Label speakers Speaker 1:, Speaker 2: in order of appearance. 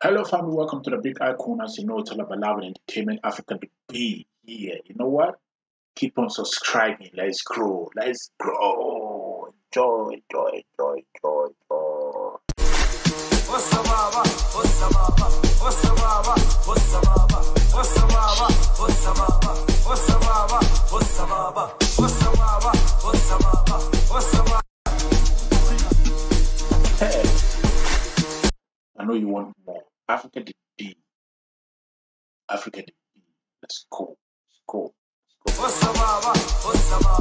Speaker 1: Hello, family. Welcome to the Big Icon. As you know, it's all about love and entertainment. African to be here. You know what? Keep on subscribing. Let's grow. Let's grow. Enjoy, enjoy, enjoy, enjoy, enjoy.
Speaker 2: What's? What's? What's? What's
Speaker 1: know you want more. Africa to be. Africa to be. Let's go. Let's go. Let's go.